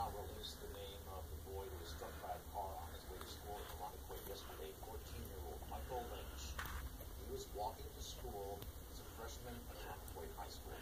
now released the name of the boy who was struck by a car on his way to school in Irondequoit yesterday, 14-year-old Michael Lynch. He was walking to school as a freshman at Irondequoit High School.